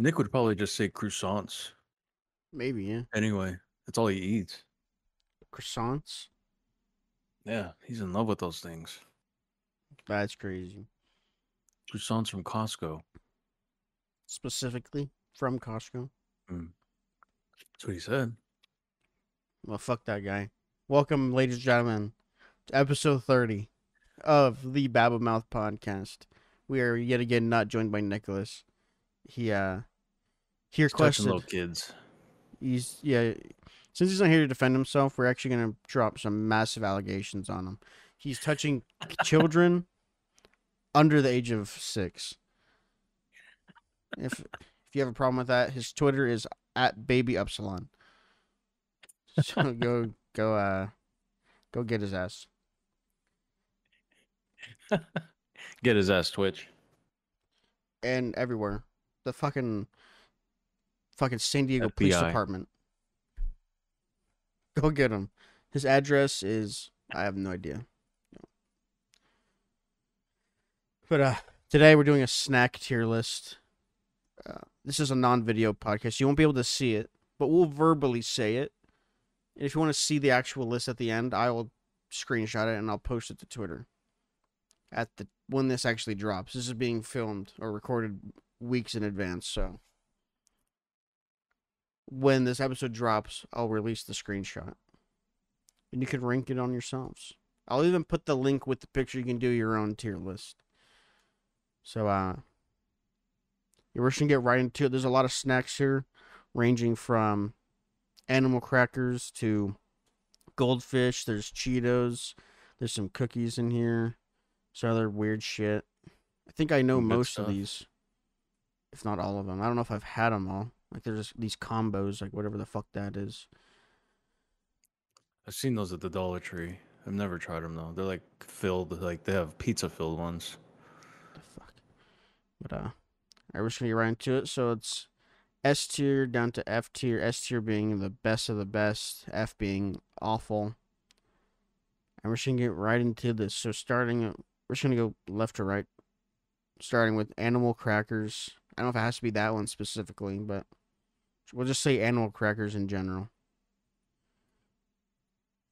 Nick would probably just say croissants. Maybe, yeah. Anyway, that's all he eats. Croissants. Yeah, he's in love with those things. That's crazy. Croissants from Costco. Specifically from Costco. That's what he said. Well, fuck that guy. Welcome, ladies and gentlemen, to episode 30 of the Babblmouth podcast. We are yet again not joined by Nicholas. He, uh, he He's touching requested. little kids. He's, yeah, since he's not here to defend himself, we're actually going to drop some massive allegations on him. He's touching children under the age of six. If, if you have a problem with that, his Twitter is at baby upsilon. So go go uh go get his ass. Get his ass twitch. And everywhere. The fucking fucking San Diego Police Department. Go get him. His address is I have no idea. But uh today we're doing a snack tier list. Uh, this is a non-video podcast. You won't be able to see it, but we'll verbally say it. And if you want to see the actual list at the end, I will screenshot it and I'll post it to Twitter. At the when this actually drops. This is being filmed or recorded weeks in advance, so when this episode drops, I'll release the screenshot. And you can rank it on yourselves. I'll even put the link with the picture. You can do your own tier list. So, uh, we're just gonna get right into it. There's a lot of snacks here, ranging from animal crackers to goldfish. There's Cheetos. There's some cookies in here. Some other weird shit. I think I know good most stuff. of these, if not all of them. I don't know if I've had them all. Like there's these combos, like whatever the fuck that is. I've seen those at the Dollar Tree. I've never tried them though. They're like filled, like they have pizza filled ones. the fuck. But uh, I was gonna get right into it. So it's S tier down to F tier. S tier being the best of the best. F being awful. And we're just gonna get right into this. So starting, uh, we're just gonna go left to right. Starting with animal crackers. I don't know if it has to be that one specifically, but we'll just say animal crackers in general.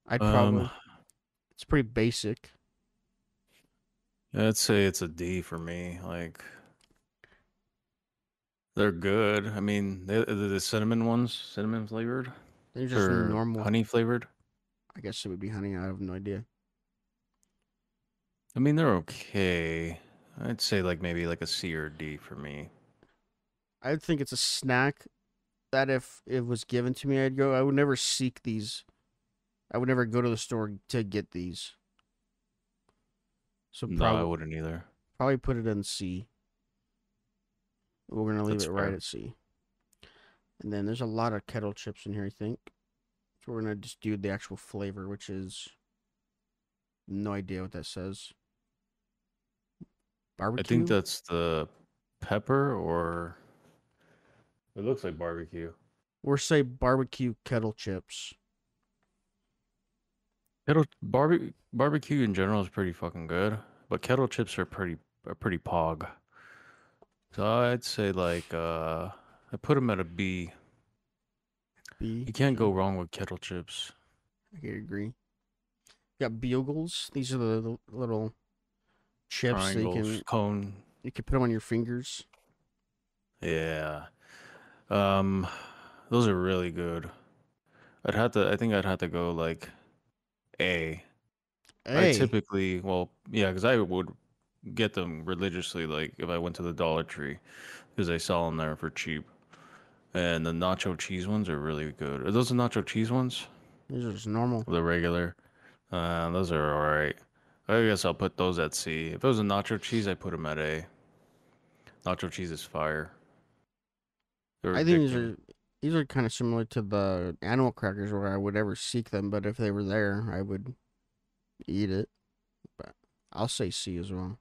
I'd probably. Um, it's pretty basic. I'd say it's a D for me. Like they're good. I mean, they, the, cinnamon ones, cinnamon flavored They're just normal. honey flavored. I guess it would be honey. I have no idea. I mean, they're okay. I'd say like maybe like a C or D for me. I think it's a snack that if it was given to me, I'd go. I would never seek these. I would never go to the store to get these. So No, I probably wouldn't either. probably put it in C. We're gonna leave That's it right fair. at C. And then there's a lot of kettle chips in here. I think. So we're gonna just do the actual flavor, which is no idea what that says. Barbecue. I think that's the pepper or it looks like barbecue. or say barbecue kettle chips. Kettle barbe- barbecue in general is pretty fucking good, but kettle chips are pretty are pretty pog. So I'd say like uh I put them at a B. B. You can't go wrong with kettle chips. I could agree. Got bugles. These are the, the little chips that you can cone. you can put them on your fingers. Yeah. Um those are really good. I'd have to I think I'd have to go like A. I typically, well, yeah, because I would get them religiously, like if I went to the Dollar Tree, because they sell them there for cheap. And the nacho cheese ones are really good. Are those the nacho cheese ones? these are just normal. The regular? Uh, those are all right. I guess I'll put those at C. If it was a nacho cheese, I put them at A. Nacho cheese is fire. They're I think these addicting. are these are kind of similar to the animal crackers where I would ever seek them, but if they were there, I would eat it. But I'll say C as well.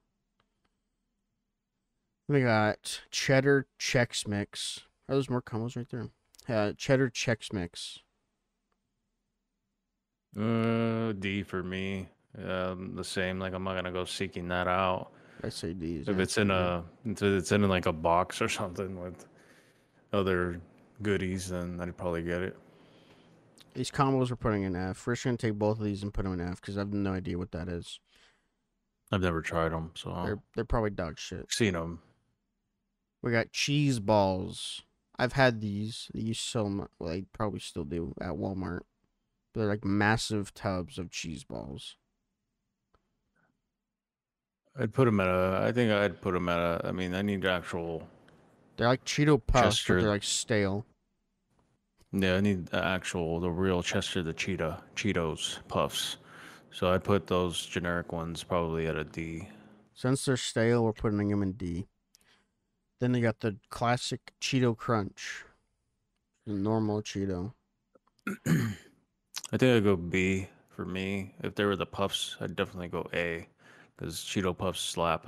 We got cheddar Chex Mix. Oh, there's more combos right there. Uh, cheddar Chex Mix. Uh, D for me. Um, the same. Like I'm not gonna go seeking that out. I say D. If it's in a, if it's in like a box or something with other goodies, then I'd probably get it. These combos we're putting in F. We're just gonna take both of these and put them in F because I have no idea what that is. I've never tried them, so They're they're probably dog shit. seen them. We got cheese balls. I've had these. They used so much. Well, they probably still do at Walmart. But they're like massive tubs of cheese balls. I'd put them at a. I think I'd put them at a. I mean, I need actual. They're like Cheeto puffs, but they're like stale. Yeah, I need the actual, the real Chester the Cheetah Cheetos puffs. So I'd put those generic ones probably at a D. Since they're stale, we're putting them in D. Then they got the classic Cheeto Crunch. The normal Cheeto. I think I'd go B for me. If they were the puffs, I'd definitely go A, because Cheeto puffs slap.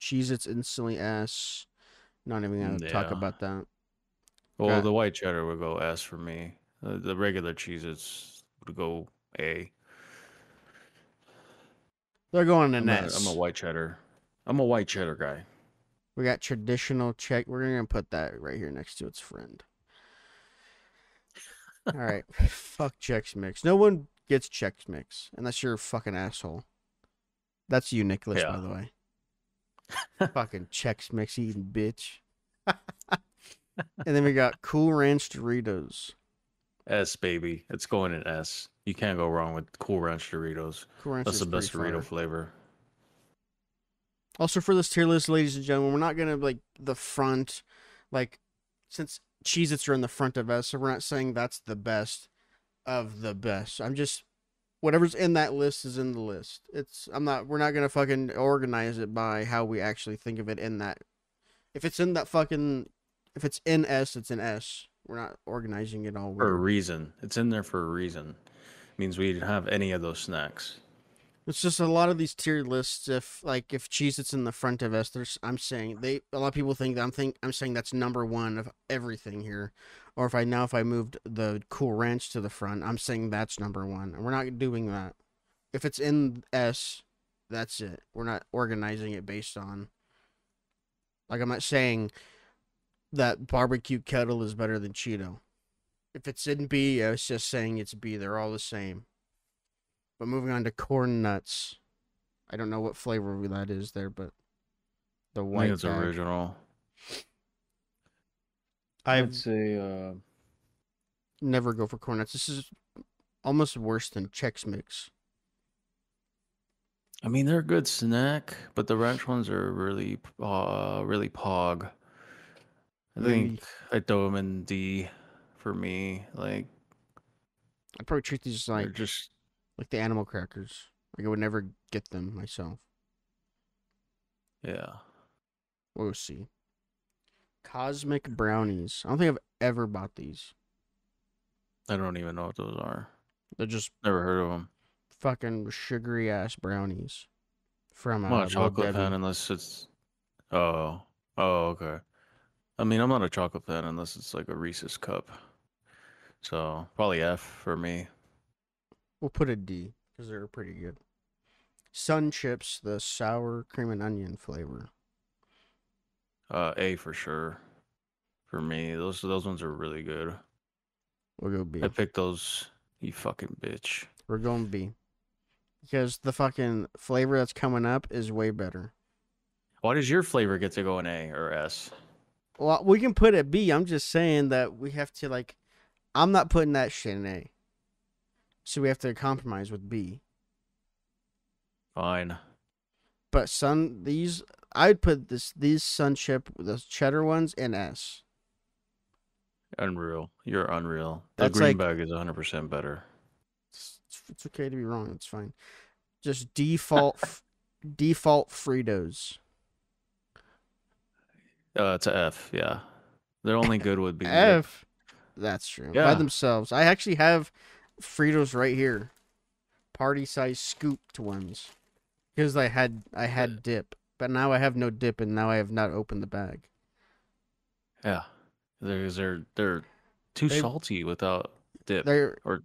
Cheez, Its instantly S. Not even gonna talk about that. Well, Got- the white cheddar would go S for me. Uh, the regular cheeses would go A. They're going in I'm a, S. I'm a white cheddar. I'm a white cheddar guy. We got traditional check. We're gonna put that right here next to its friend. All right, fuck Chex Mix. No one gets Chex Mix unless you're a fucking asshole. That's you, Nicholas, by the way. fucking Chex Mix eating bitch. and then we got Cool Ranch Doritos. S baby. It's going in S. You can't go wrong with Cool Ranch Doritos. Cool Ranch That's the best Dorito fire. flavor. Also, for this tier list, ladies and gentlemen, we're not gonna like the front, like since Cheez Its are in the front of us, so we're not saying that's the best of the best. I'm just whatever's in that list is in the list. It's I'm not we're not gonna fucking organize it by how we actually think of it in that. If it's in that fucking, if it's in S, it's in S. We're not organizing it all For a reason. It's in there for a reason. means we'd have any of those snacks. It's just a lot of these tier lists. If like if Cheez Its in the front of us, there's I'm saying they a lot of people think that I'm think I'm saying that's number one of everything here. Or if I now if I moved the Cool Ranch to the front, I'm saying that's number one. And we're not doing that. If it's in S, that's it. We're not organizing it based on like I'm not saying that barbecue kettle is better than Cheeto. If it's in B, I was just saying it's B. They're all the same. But moving on to corn nuts. I don't know what flavor that is there, but the white. I white think it's bag. original. I've I'd say uh, never go for corn nuts. This is almost worse than Chex Mix. I mean, they're a good snack, but the ranch ones are really, uh, really pog. I Maybe. think I'd throw them in D for me. Like, I'd probably treat these like just like the animal crackers. Like I would never get them myself. yeah. We'll see. Cosmic brownies. I don't think I've ever bought these. I don't even know what those are. They're just Never heard of them. fucking sugary ass brownies from uh, I'm not a chocolate fan unless it's. Oh, oh, okay. I mean, I'm not a chocolate fan unless it's like a Reese's cup. So probably F for me. We'll put a D because they're pretty good. Sun chips, the sour cream and onion flavor. Uh, A for sure. For me, those those ones are really good. We'll go B. I picked those. You fucking bitch. We're going B. Because the fucking flavor that's coming up is way better. Why does your flavor get to go in A or S? Well, we can put it B. I'm just saying that we have to like I'm not putting that shit in A. So we have to compromise with B. Fine. But sun these I'd put this these sun chip the cheddar ones in S. Unreal. You're unreal. The That's green like- bag is 100% better. It's, it's okay to be wrong. It's fine. Just default f- default Fritos. Uh, it's a F. Yeah. They're only good would be F. That's true. By themselves. I actually have Fritos right here. Party size scooped ones. Because I had I had dip. But now I have no dip and now I have not opened the bag. Yeah. They're they're they're too They- salty without dip. They're or-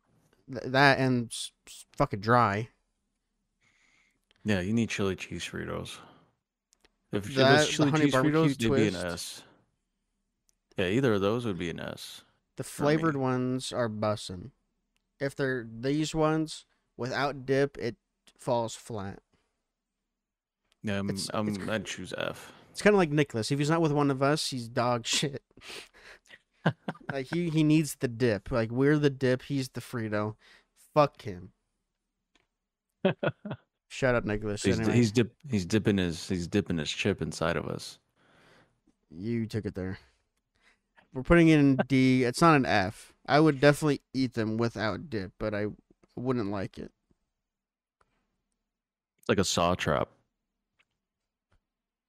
th- that and s- s- fucking dry. Yeah, you need chili cheese Fritos. If That- was the chili honey cheese Fritos, they'd be an. S. Yeah, either of those would be an S. The flavored ones are bussin'. If they're these ones without dip, it falls flat. Yeah, I'm, It's- I'm, it's- I'd choose F. It's kind of like Nicholas. If he's not with one of us, he's dog shit. like he he needs the dip. Like we're the dip. He's the Frito. Fuck him. Shut up, Nicholas. He's, Anyway, he's dip he's dipping his he's dipping his chip inside of us. you took it there. We're putting it in D. It's not an F. I would definitely eat them without dip, but I wouldn't like it. It's like a saw trap.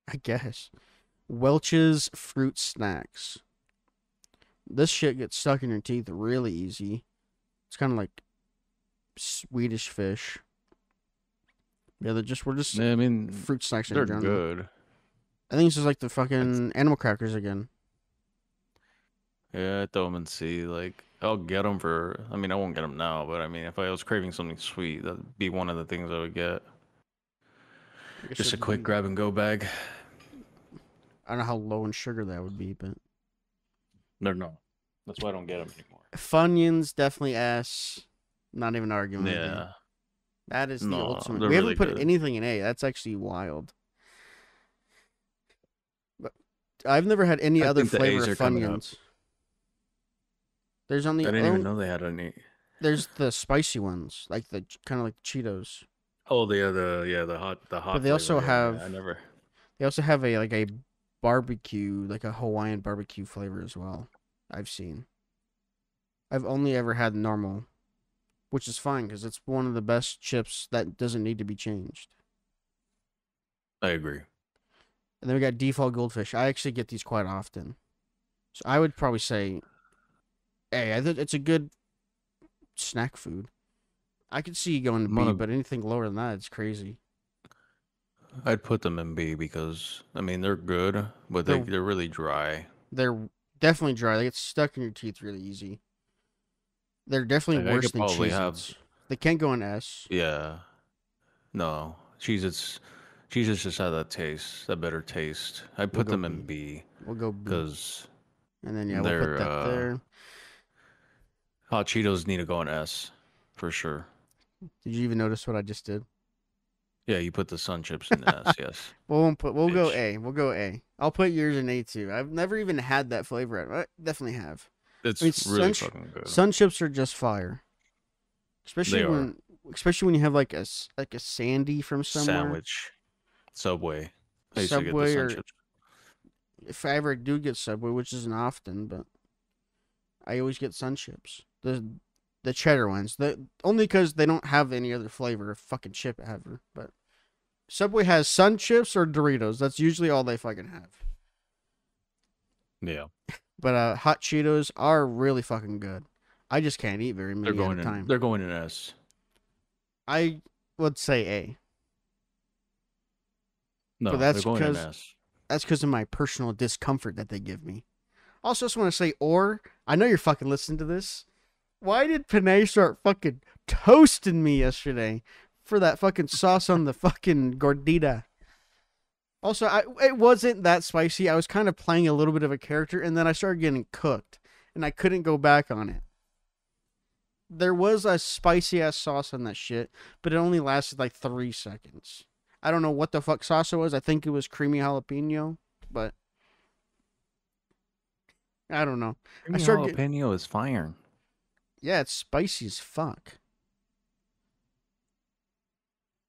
I guess. Welch's fruit snacks. This shit gets stuck in your teeth really easy. It's kind of like Swedish fish. Yeah, they're just we're just Yeah, I mean, fruit snacks they're general. good. I think this is like the fucking animal crackers again. Yeah, I throw them and see. Like, I'll get them for. I mean, I won't get them now, but I mean, if I was craving something sweet, that'd be one of the things I would get. I Just a quick be- grab and go bag. I don't know how low in sugar that would be, but They're no. That's why I don't get them anymore. Funyuns definitely S. Not even arguing. Yeah, That is the No, ultimate. they're We haven't really put good. anything in A. That's actually wild. But I've never had any I other think flavor of are up. Funyuns. There's on I didn't even know they had any. there's the spicy ones, like the kind of like Cheetos. Oh, the uh, other, yeah, the hot, the hot. But they also flavor, yeah, yeah, have- I never. They also have a like a barbecue, like a Hawaiian barbecue flavor as well. I've seen. I've only ever had normal, which is fine because it's one of the best chips that doesn't need to be changed. I agree. And then we got default goldfish. I actually get these quite often. So I would probably say Think it's a good snack food. I could see you going to B, but anything lower than that, it's crazy. I'd put them in B because I mean they're good, but they They're- they're really dry. They're definitely dry. They get stuck in your teeth really easy. They're definitely I worse than Cheez have- They can't go in S. Yeah. No, Cheez-Its, Cheez-Its just have that taste, that better taste. I put go them in B We'll go B. because And then, yeah, we'll put that uh, there. Hot Cheetos need to go in S for sure. Did you even notice what I just did? Yeah, you put the sun chips in S. Yes. We'll won't put. We'll go A. We'll go A. I'll put yours in A too. I've never even had that flavor. I definitely have. It's mean, really sun- fucking good. Sun chips are just fire. Especially They are. when, especially when you have like a like a sandy from somewhere. Sandwich, Subway. I used to get the Subway sun or- chips. If I ever do get Subway, which isn't often, but I always get Sun chips. The the cheddar ones. The only because they don't have any other flavor of fucking chip ever. But Subway has Sun chips or Doritos. That's usually all they fucking have. Yeah, But uh, hot Cheetos are really fucking good. I just can't eat very many they're going at a in. They're going in S. I would say A. No, that's they're going in because- S. That's because of my personal discomfort that they give me. Also, just want to say, or I know you're fucking listening to this. Why did Panay start fucking toasting me yesterday for that fucking sauce on the fucking gordita? Also, I it wasn't that spicy. I was kind of playing a little bit of a character, and then I started getting cooked, and I couldn't go back on it. There was a spicy ass sauce on that shit, but it only lasted like three seconds. I don't know what the fuck sauce it was. I think it was creamy jalapeno, but I don't know. Creamy get- jalapeno is fire. Yeah, it's spicy as fuck.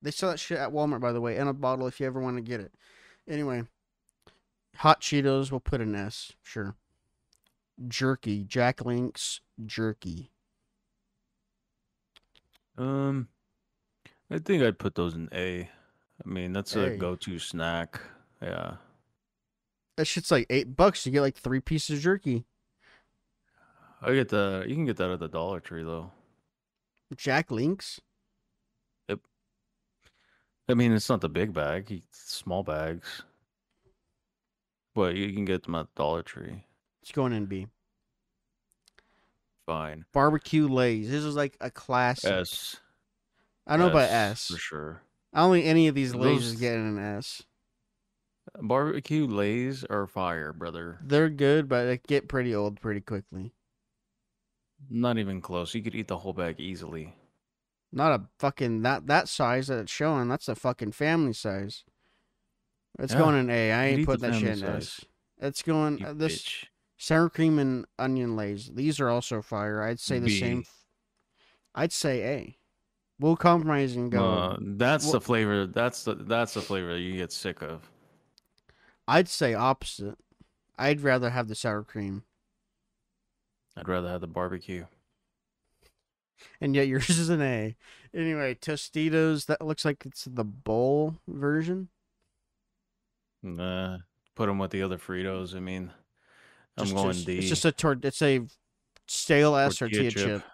They sell that shit at Walmart, by the way, in a bottle if you ever want to get it. Anyway, hot Cheetos, we'll put an S, sure. Jerky, Jack Link's jerky. Um, I think I'd put those in A. I mean, that's a A. go-to snack. Yeah. That shit's like eight bucks. You get like three pieces of jerky. I get the. You can get that at the Dollar Tree though. Jack Link's. I mean, it's not the big bag. Small bags. But you can get them at Dollar Tree. It's going in B. Fine. Barbecue Lays. This is like a classic. S. I know about S S. for sure. I don't think any of these Lays is getting an S. Barbecue lays are fire, brother. They're good, but they get pretty old pretty quickly. Not even close. You could eat the whole bag easily. Not a fucking that that size that it's showing. That's a fucking family size. It's Yeah, going in A. I ain't eat put that shit in family S. It's going uh, this bitch. sour cream and onion lays. These are also fire. I'd say the same. I'd say A. We'll compromise and go. Uh, that's Well- the flavor. That's the that's the flavor you get sick of. I'd say opposite. I'd rather have the sour cream, I'd rather have the barbecue. and yet yours is an A. Anyway, Tostitos. That looks like it's the bowl version. Nah, put them with the other Fritos. I mean, I'm Just- going just- D. It's just a tor- It's a stale ass Tortilla tortilla, chip. chip.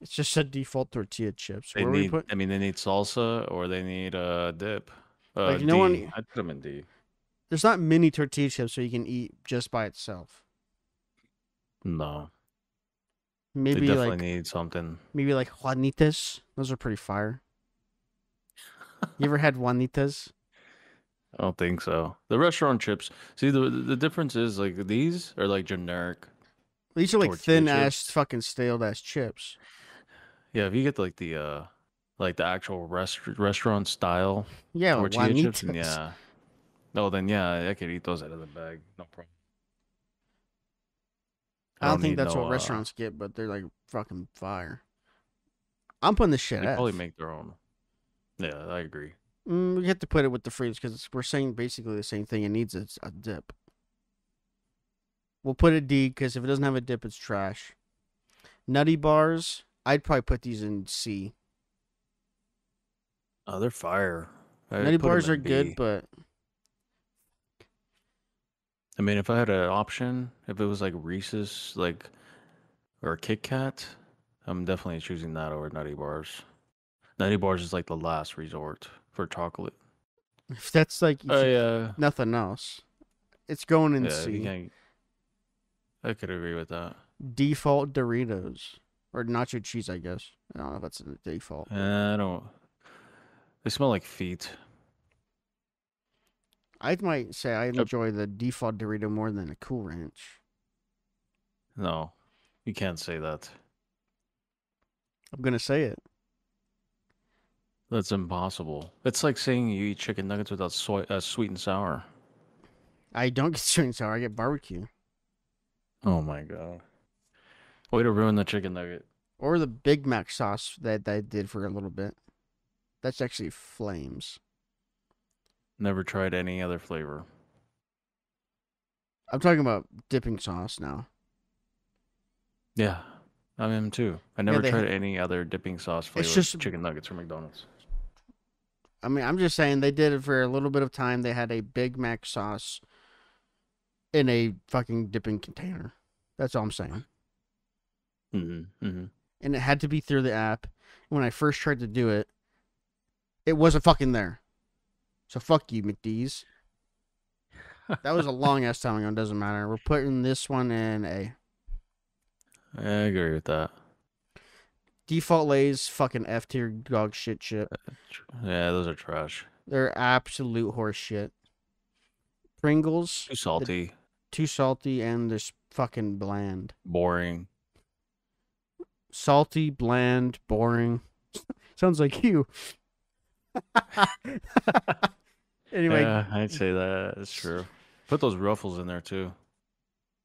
It's just a default tortilla chips. they Where we need. put? I mean, they need salsa or they need a uh, dip. Uh, Like, D. one- I'd put them in D. There's not many tortilla chips so you can eat just by itself. No, Maybe they definitely like need something. maybe like Juanitas. Those are pretty fire. You ever had Juanitas? I don't think so. The restaurant chips. See, the the difference is like these are like generic. These are like thin ass fucking stale ass chips. Yeah, if you get like the uh, like the actual rest restaurant style Yeah, tortilla chips, then yeah. No, then yeah, I could eat those out of the bag. No problem. I don't think that's no, what uh, restaurants get, but they're like fucking fire. I'm putting this shit They F. probably make their own. Yeah, I agree. Mm, we have to put it with the Fritos because we're saying basically the same thing. It needs a, a dip. We'll put a D because if it doesn't have a dip, it's trash. Nutty bars, I'd probably put these in C. Oh, they're fire. I'd Nutty bars are good, but I mean, if I had an option, if it was like Reese's, like or Kit Kat, I'm definitely choosing that over Nutty Bars. Nutty Bars is like the last resort for chocolate. if that's like Oh yeah, nothing else, it's going in yeah. C. I could agree with that. Default Doritos or nacho cheese, I guess. I don't know if that's a default. Uh, I don't. They smell like feet. I might say I enjoy the default Dorito more than a Cool Ranch. No, you can't say that. I'm gonna say it. That's impossible. It's like saying you eat chicken nuggets without soy, uh, sweet and sour. I don't get sweet and sour. I get barbecue Oh my god. Way to ruin the chicken nugget. or the Big Mac sauce that I did for a little bit. That's actually flames. Never tried any other flavor. I'm talking about dipping sauce now. Yeah, I am too. I never they tried any other dipping sauce flavor It's just- chicken nuggets from McDonald's. I mean, I'm just saying they did it for a little bit of time. They had a Big Mac sauce in a fucking dipping container. That's all I'm saying. Mm-hmm. Mm-hmm. And it had to be through the app. When I first tried to do it, it wasn't fucking there. So fuck you, McDee's. That was a long ass time ago. It doesn't matter. We're putting this one in a I agree with that. default lays fucking F tier dog shit chip. Uh, yeah, those are trash. They're absolute horse shit. Pringles, Too salty, too salty and they're fucking bland. boring. Salty, bland, boring. Sounds like you. anyway, yeah, I'd say that. That's true. Put those ruffles in there too.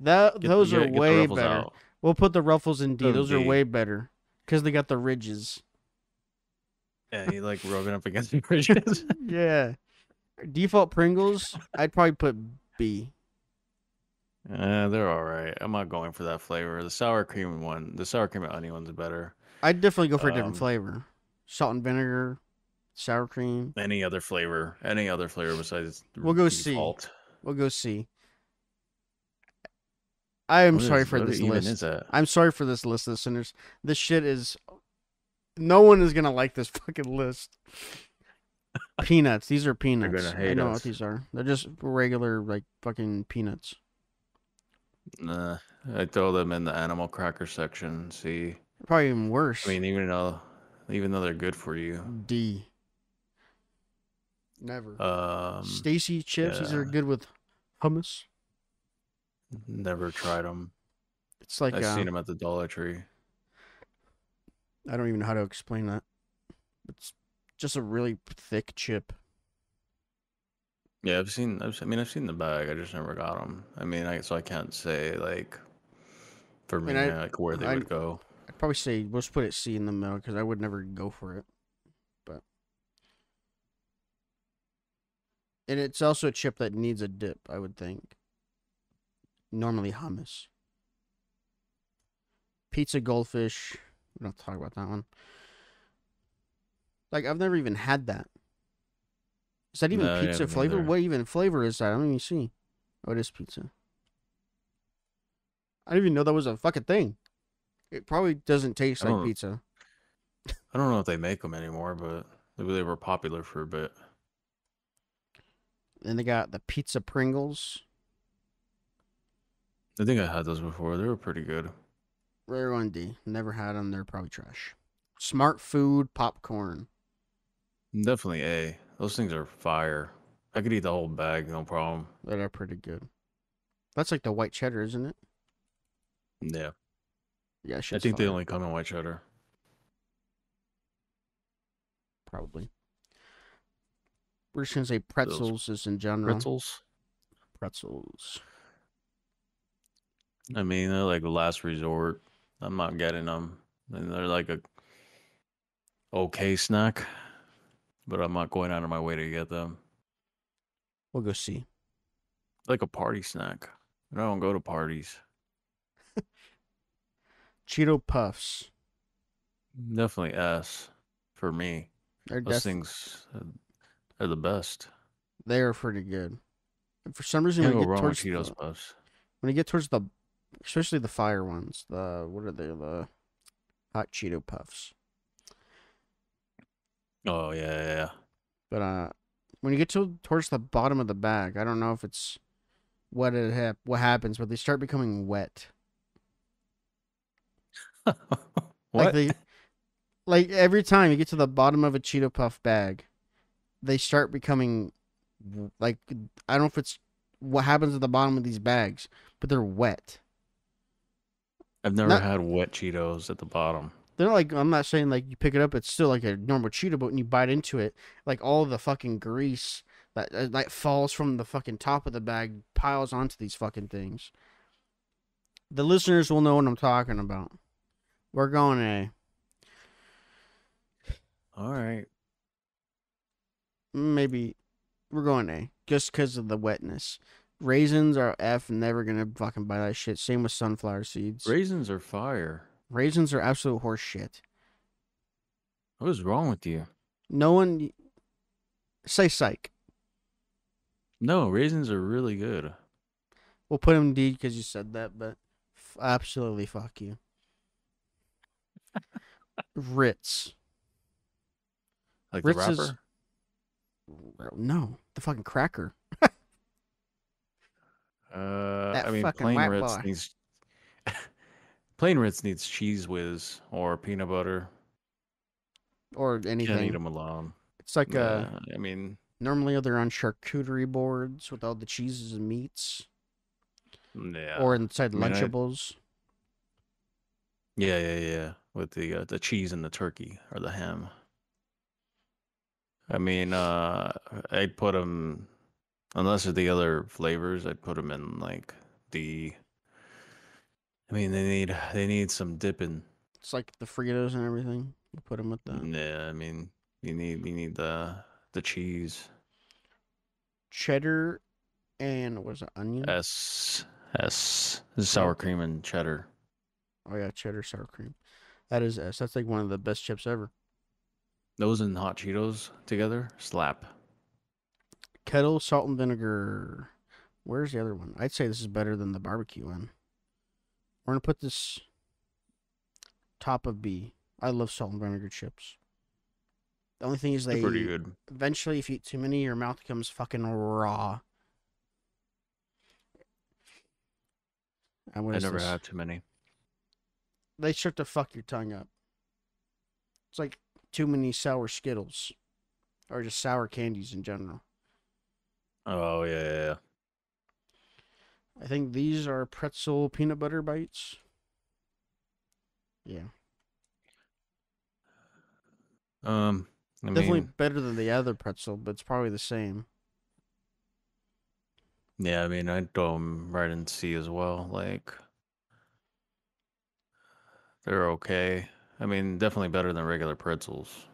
that Get- those yeah, are way better. out. We'll put the ruffles in D. Put 'em Those are way better because they got the ridges. Yeah, you like rubbing up against the bridges. yeah. Default Pringles, I'd probably put B. Uh, they're all right. I'm not going for that flavor. The sour cream one, the sour cream and onion one's better. I'd definitely go for a different Um, flavor. Salt and vinegar, sour cream. Any other flavor, any other flavor besides We'll go default. We'll go see. I am What sorry is- for this list. I'm sorry for this list, listeners. This shit is. No one is gonna like this fucking list. peanuts. These are peanuts. gonna I know us. what these are. They're just regular like fucking peanuts. Nah, I throw them in the animal cracker section. See, Probably even worse. I mean, even though, even though they're good for you, D. Never. Um, Stacy chips. These are good with hummus. never tried them. It's like I've uh, seen them at the Dollar Tree. I don't even know how to explain that. It's just a really thick chip. Yeah, I've seen. I've, I mean, I've seen the bag. I just never got them. I mean, I so I can't say like for me mean, I- like where they would go. I'd probably say let's put it C in the middle because I would never go for it. But and it's also a chip that needs a dip, I would think. Normally hummus. Pizza goldfish. We don't talk about that one. Like I've never even had that. Is that even No, pizza haven't flavor? What even flavor is that? I don't even see. Oh, it is pizza. I didn't even know that was a fucking thing. It probably doesn't taste like pizza. I don't know if they make them anymore, but they were popular for a bit. Then they got the pizza Pringles. I think I had those before. They were pretty good. Rare one D. Never had them. They're probably trash. Smartfood popcorn. Definitely A. Those things are fire. I could eat the whole bag, no problem. That are pretty good. That's like the white cheddar, isn't it? Yeah, Yeah, I think they only come in white cheddar. probably. We're just gonna say pretzels is in general. Pretzels. Pretzels. I mean, they're like the last resort. I'm not getting them, and they're like a okay snack, but I'm not going out of my way to get them. We'll go see. Like a party snack. I don't go to parties. Cheeto puffs. Definitely S for me. They're Those def- things uh, are the best. they're pretty good. And for some reason, Can't when go you get wrong with towards Cheetos the, puffs. when you get towards the, especially the fire ones, the what are they? The hot Cheeto puffs. Oh yeah, yeah, yeah. But uh, when you get to towards the bottom of the bag, I don't know if it's what it hap- what happens, but they start becoming wet. Like what? they, like every time you get to the bottom of a Cheeto Puff bag, they start becoming like I don't know if it's what happens at the bottom of these bags, but they're wet. I've never not- had wet Cheetos at the bottom. They're like I'm not saying like you pick it up, it's still like a normal Cheeto, but when you bite into it, like all the fucking grease that uh, that falls from the fucking top of the bag piles onto these fucking things. The listeners will know what I'm talking about. We're going A. All right. Maybe we're going A just because of the wetness. Raisins are F. Never gonna fucking buy that shit. Same with sunflower seeds. Raisins are fire. Raisins are absolute horse shit. What is wrong with you? No one say psych. No, raisins are really good. We'll put him D because you said that, but f- absolutely fuck you. Ritz. Like Ritz the is- wrapper. No, the fucking cracker. Uh, That I mean, plain Ritz boy. needs plain Ritz needs cheese whiz or peanut butter. Or anything. Can't eat them alone. It's like uh, Yeah, I mean, normally they're on charcuterie boards with all the cheeses and meats, yeah, or inside I mean, I- Lunchables. yeah, yeah, yeah. With the uh, the cheese and the turkey or the ham. I mean, uh, I'd put them unless it's the other flavors. I'd put them in like the. I mean, they need they need some dipping. It's like the Fritos and everything. You put them with the Yeah, I mean, you need you need the the cheese. cheddar and what is it, onion? S S sour cream and cheddar. oh yeah, cheddar sour cream. That is S. That's like one of the best chips ever. Those and hot Cheetos together slap. Kettle salt and vinegar. Where's the other one? I'd say this is better than the barbecue one. We're gonna put this top of B. I love salt and vinegar chips. The only thing is They're pretty good. eventually if you eat too many your mouth becomes fucking raw. And what I is never this? had too many. They start to fuck your tongue up. It's like too many sour Skittles. or just sour candies in general. Oh yeah, yeah, yeah. I think these are pretzel peanut butter bites. Yeah, Um, I definitely mean, better than the other pretzel, but it's probably the same. yeah, I mean, I'd throw them right in C as well. Like, they're okay. I mean, definitely better than regular pretzels.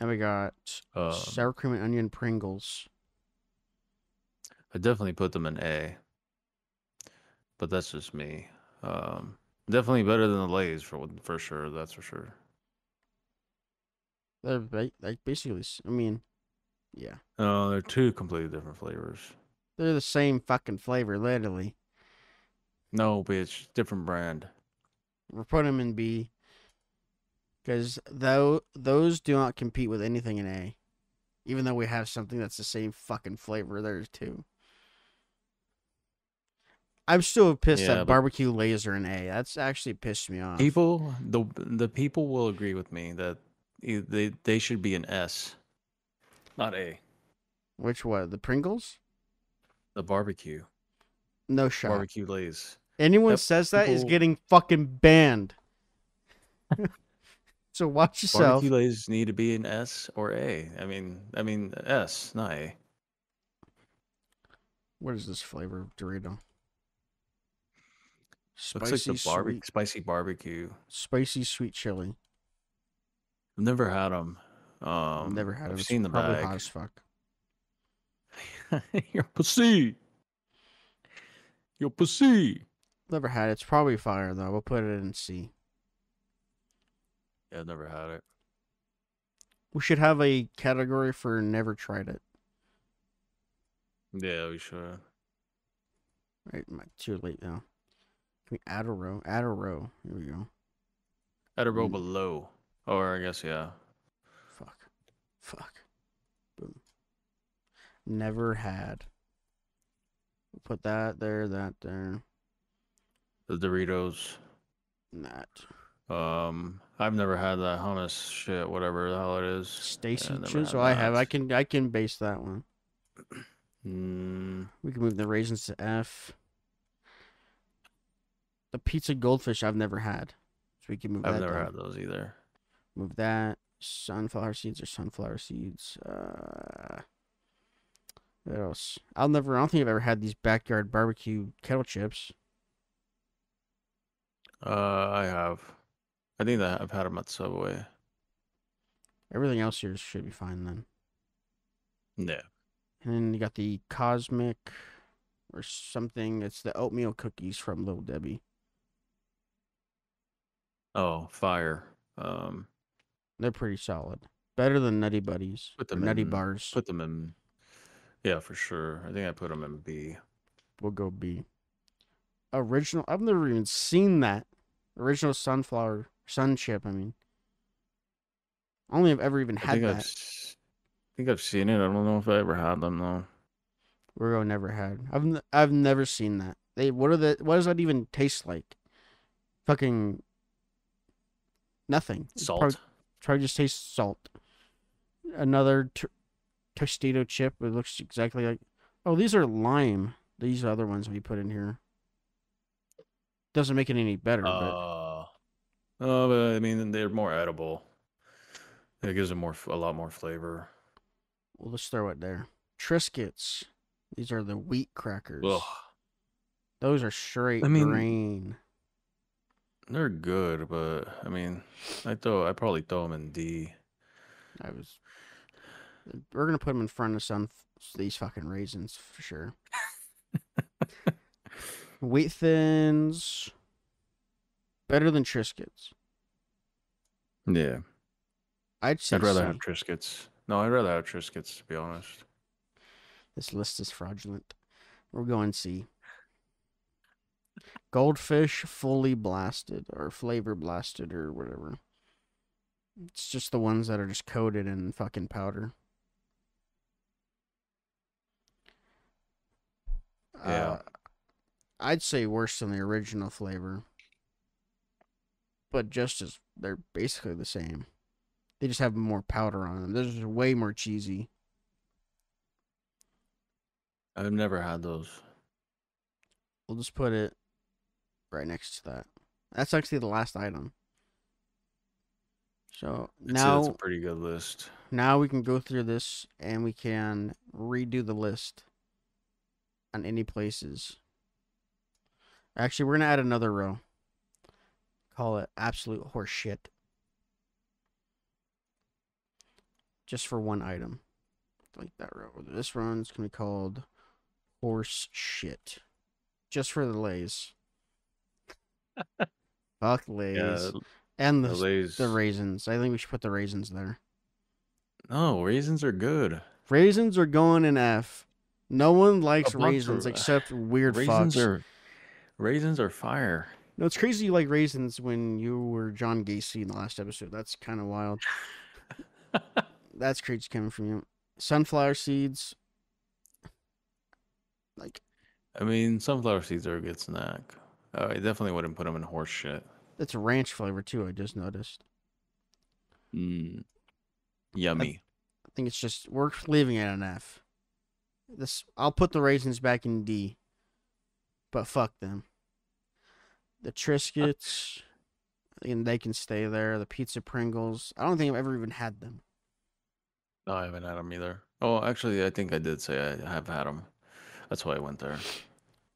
Now we got Um, sour cream and onion Pringles. I definitely put them in A, but that's just me. Um, definitely better than the Lay's for for sure. That's for sure. They're ba- like basically, I mean, yeah, No, they're two completely different flavors. they're the same fucking flavor, literally. No, bitch, different brand. We're putting them in B because though those do not compete with anything in A, even though we have something that's the same fucking flavor there too. I'm still pissed Yeah, that barbecue laser in A. That's actually pissed me off. People, the the people will agree with me that they they should be an S, not A. Which what? The Pringles? The barbecue, No shot. barbecue Lay's. Anyone Yep, says that is people- getting fucking banned. so watch yourself. Barbecue Lay's need to be an S or A. I mean, I mean S, not A. What is this flavor of Dorito? Looks Spicy like the barbecue, sweet, spicy barbecue. spicy sweet chili. I've never had them. Um, I've never had. I've It's seen the probably bag. hot as fuck. You're pussy. You're pussy. Never had it. It's probably fire though. We'll put it in C. Yeah, I've never had it. We should have a category for never tried it. Yeah, we should. Right, am I too late now? Can we add a row? Add a row. Here we go. Add a row Mm. below. Or I guess yeah. Fuck. Fuck. Boom. Never had. We'll put that there, that there, The Doritos. that. Um, I've never had that hummus shit, whatever the hell it is. Stacy chews. So I have. I can. I can base that one. Mm, We can move the raisins to F. The pizza goldfish I've never had, so we can move that. I've never down. had those either. Move that. Sunflower seeds or sunflower seeds. Uh, what else? I'll never. I don't think I've ever had these backyard barbecue kettle chips. Uh, I have. I think that I've had them at Subway. Everything else here should be fine then. Yeah. And then you got the cosmic or something. It's the oatmeal cookies from Little Debbie. Oh, fire. Um, They're pretty solid. Better than Nutty Buddies. Put them Nutty in- Bars. put them in. Yeah, for sure. I think I put them in B. We'll go B. Original. I've never even seen that. Original sunflower sun chip. I mean, I only have ever even I had think I've, that. think I've seen it. I don't know if I ever had them though. Virgo never had. I've I've never seen that. They what are the what does that even taste like? Fucking nothing. Salt. Probably, probably just tastes salt. Another t- Tostito chip. It looks exactly like. Oh, these are lime. These other ones we put in here. Doesn't make it any better, but Uh, oh, but I mean, they're more edible. It gives them more, f- a lot more flavor. we'll just throw it there. Triscuits. These are the wheat crackers. Ugh, Those are straight I mean- grain. they're good, but I mean, I throw, I probably throw them in D. I was. We're gonna put them in front of some these fucking raisins for sure. Wheat thins. Better than Triscuits. Yeah, I'd say. I'd rather have Triscuits. No, I'd rather have Triscuits to be honest. This list is fraudulent. We're going C. Goldfish fully blasted or flavor blasted or whatever. It's just the ones that are just coated in fucking powder. Yeah. Uh, I'd say worse than the original flavor. But just as they're basically the same. They just have more powder on them. Those are way more cheesy. I've never had those. We'll just put it right next to that. That's actually the last item. So now that's a pretty good list. now we can go through this and we can redo the list on any places. Actually, we're gonna add another row. Call it absolute horse shit. Just for one item. Like that row. This one's gonna be called horse shit. Just for the lays. Fuck lays. Yeah, and the, the Lay's. the raisins. I think we should put the raisins there. no, raisins are good. Raisins are going in F. No one likes raisins of- except weird Raisins fucks. are raisins are fire. No, it's crazy you like raisins when you were John Gacy in the last episode. That's kind of wild. That's crazy coming from you. Sunflower seeds. Like I mean, sunflower seeds are a good snack. Uh, I definitely wouldn't put them in horse shit. it's a ranch flavor too. I just noticed. Mm. Yummy. I think it's just we're leaving it an F. This I'll put the raisins back in D. But fuck them. The Triscuits, and they can stay there. The pizza Pringles. I don't think I've ever even had them. No, I haven't had them either. Oh, actually, I think I did say I have had them. That's why I went there.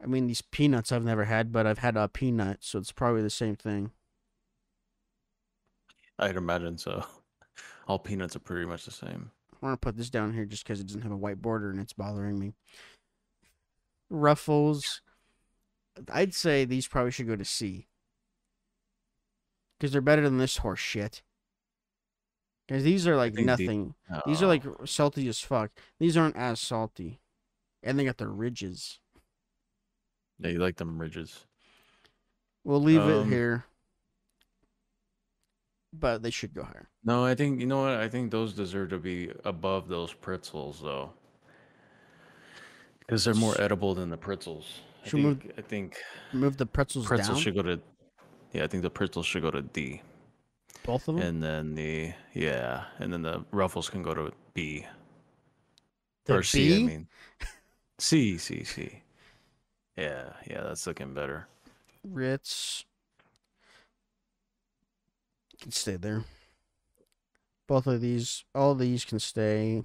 I mean, these peanuts I've never had, but I've had a peanut, so it's probably the same thing. I'd imagine so. All peanuts are pretty much the same. I want to put this down here just because it doesn't have a white border and it's bothering me. Ruffles. I'd say these probably should go to C. Because they're better than this horse shit. Because these are like nothing. These are like salty as fuck. These aren't as salty. And they got the ridges. yeah, you like them ridges. We'll leave it Um, here. But they should go higher. No, I think you know what? I think those deserve to be above those pretzels, though, because they're more edible than the pretzels. I Should move- think, I think Move the pretzels, pretzels down. should go to. Yeah, I think the pretzels should go to D, Both of them? and then the yeah, and then the ruffles can go to B The or C. I B? mean, C, C, C. Yeah, yeah, that's looking better. Ritz can stay there. Both of these, all these can stay.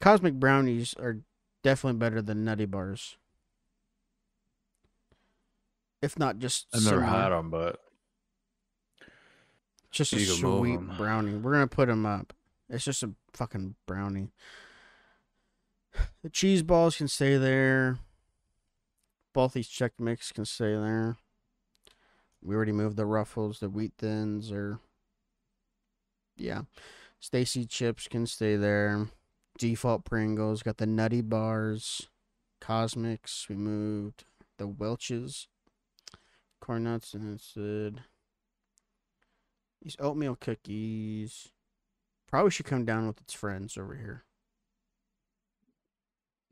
Cosmic brownies are definitely better than Nutty bars, if not just I've never similar. had them, but just a You can move sweet 'em. brownie. We're gonna put them up. It's just a fucking brownie. The cheese balls can stay there. Both these Chex Mix can stay there. We already moved the ruffles. The wheat thins are. Yeah, Stacy chips can stay there. Default Pringles got the nutty bars. Cosmics we moved. The Welch's. Corn nuts and instead. These oatmeal cookies probably should come down with its friends over here.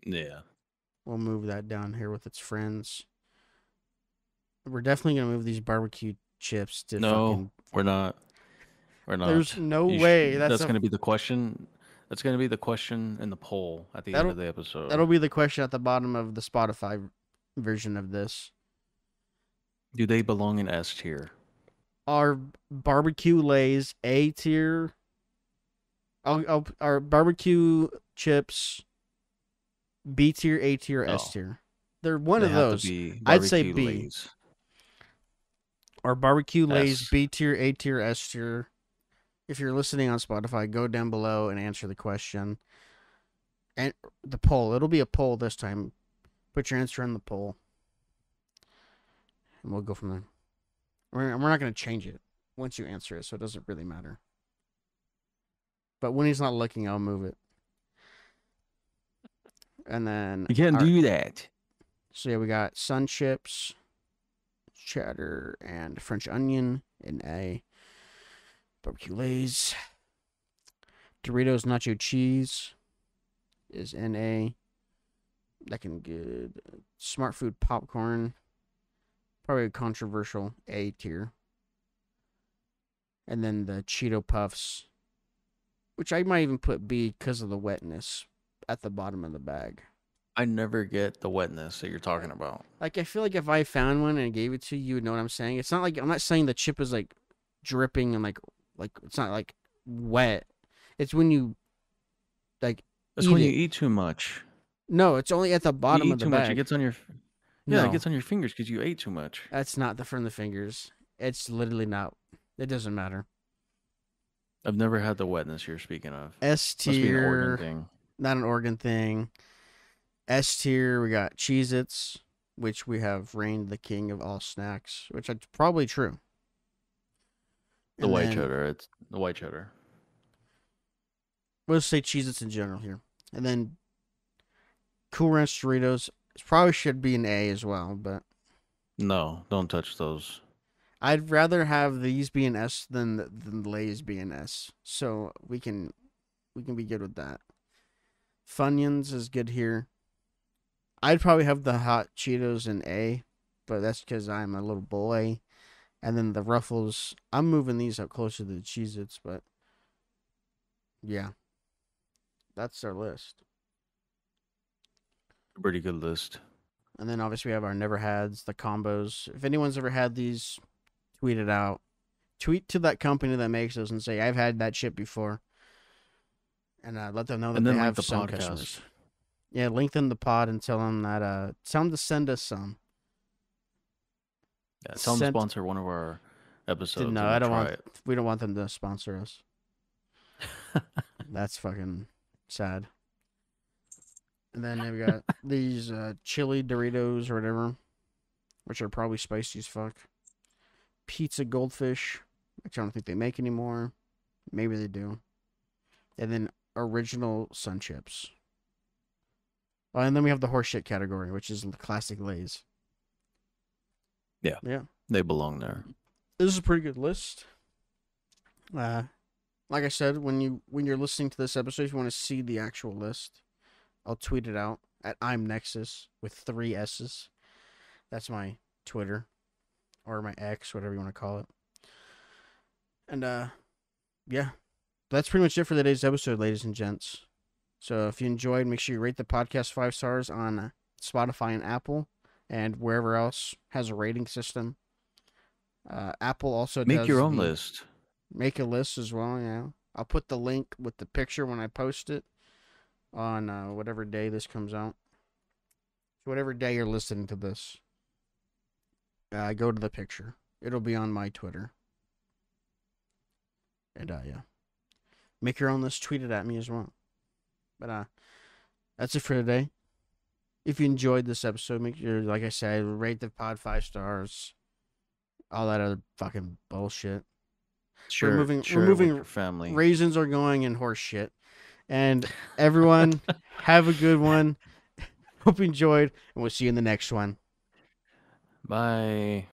yeah, We'll move that down here with its friends. We're definitely gonna move these barbecue chips to No, fucking. we're not. We're not. There's no You way that's, that's a- going to be the question. That's going to be the question in the poll at the That'll- end of the episode. that'll be the question at the bottom of the Spotify version of this. Do they belong in S tier? Are barbecue lays A tier? I'll, I'll, are barbecue chips B tier, A tier, S oh. tier? They're one They of those. I'd say B. Lays. Or barbecue lays B tier, A tier, S tier. If you're listening on Spotify, go down below and answer the question. And the poll. It'll be a poll this time. Put your answer in the poll. And we'll go from there. We're, we're not going to change it once you answer it, so it doesn't really matter. But when he's not looking, I'll move it. And then You can't our- do that. so yeah, we got sun chips, cheddar, and French onion in A. Barbecue Lays. Doritos nacho cheese is in A. That can good. Smartfood popcorn. Probably a controversial A tier. And then the Cheeto Puffs which I might even put B because of the wetness at the bottom of the bag. I never get the wetness that you're talking about. Like I feel like if I found one and gave it to you, you would know what I'm saying. It's not like I'm not saying the chip is like dripping and like like it's not like wet. It's when you like Eat when it. you eat too much. no, it's only at the bottom you eat of the too bag. much. It gets on your. Yeah, No. it gets on your fingers because you ate too much. That's not the from the fingers. It's literally not. It doesn't matter. I've never had the wetness you're speaking of. S Must be an organ tier, thing. not an organ thing. S tier, we got Cheez Its, which we have reigned the king of all snacks, which is probably true. The And white then- cheddar. It's the white cheddar. We'll say Cheez Its in general here. And then Cool Ranch Doritos it probably should be an A as well, but No, don't touch those. I'd rather have these be an S than than the Lay's be an S. So we can we can be good with that. Funyuns is good here. I'd probably have the hot Cheetos in A, but that's because I'm a little boy. And then the Ruffles, I'm moving these up closer to the Cheez Its, but yeah. That's our list. Pretty good list. And then obviously we have our never hads, the combos. If anyone's ever had these, tweet it out. Tweet to that company that makes those and say, I've had that shit before. And uh, let them know that And they have the some podcast. customers. Yeah, lengthen the pod and tell them that uh tell them to send us some. Yeah, tell them Sent- to sponsor one of our episodes. no, I don't want it. we don't want them to sponsor us. That's fucking sad. And then we got these uh, chili Doritos or whatever, which are probably spicy as fuck. Pizza Goldfish, which I don't think they make anymore. Maybe they do. And then original Sun Chips. Oh, and then we have the horseshit category, which is the classic Lays. Yeah. Yeah They belong there. this is a pretty good list. Uh, like I said, when you when you're listening to this episode, if you want to see the actual list, I'll tweet it out at I'm Nexus with three S's. That's my Twitter or my X, whatever you want to call it. And uh, yeah, that's pretty much it for today's episode, ladies and gents. So if you enjoyed, make sure you rate the podcast five stars on uh, Spotify and Apple, and wherever else has a rating system. Uh, Apple also Make your own the- list. Make a list as well. Yeah, I'll put the link with the picture when I post it on uh, whatever day this comes out. So whatever day you're listening to this, uh, go to the picture. It'll be on my Twitter. And uh, yeah, make your own list. Tweet it at me as well. But uh, that's it for today. If you enjoyed this episode, make sure, like I said, rate the pod five stars. All that other fucking bullshit. Moving- we're share it with moving your family. Raisins are going in horse shit. And everyone, have a good one. Hope you enjoyed, and we'll see you in the next one. Bye.